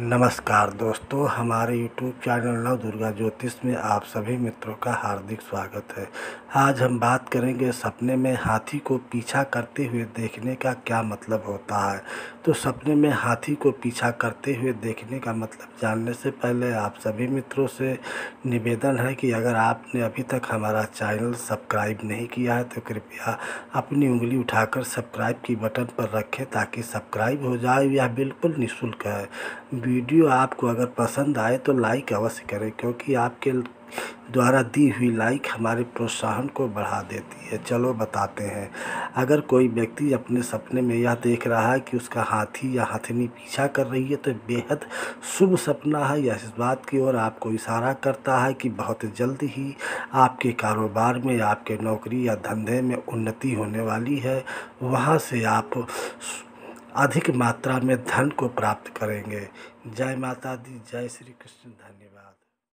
नमस्कार दोस्तों, हमारे YouTube चैनल नव दुर्गा ज्योतिष में आप सभी मित्रों का हार्दिक स्वागत है। आज हम बात करेंगे सपने में हाथी को पीछा करते हुए देखने का क्या मतलब होता है। तो सपने में हाथी को पीछा करते हुए देखने का मतलब जानने से पहले आप सभी मित्रों से निवेदन है कि अगर आपने अभी तक हमारा चैनल सब्सक्राइब नहीं किया है तो कृपया अपनी उंगली उठाकर सब्सक्राइब की बटन पर रखें ताकि सब्सक्राइब हो जाए यह बिल्कुल निःशुल्क है। वीडियो आपको अगर पसंद आए तो लाइक अवश्य करें, क्योंकि आपके द्वारा दी हुई लाइक हमारे प्रोत्साहन को बढ़ा देती है। चलो बताते हैं। अगर कोई व्यक्ति अपने सपने में यह देख रहा है कि उसका हाथी या हथनी पीछा कर रही है तो बेहद शुभ सपना है। यह इस बात की ओर आपको इशारा करता है कि बहुत जल्द ही आपके कारोबार में, आपके नौकरी या धंधे में उन्नति होने वाली है। वहाँ से आप अधिक मात्रा में धन को प्राप्त करेंगे। जय माता दी जय श्री कृष्ण धन्यवाद।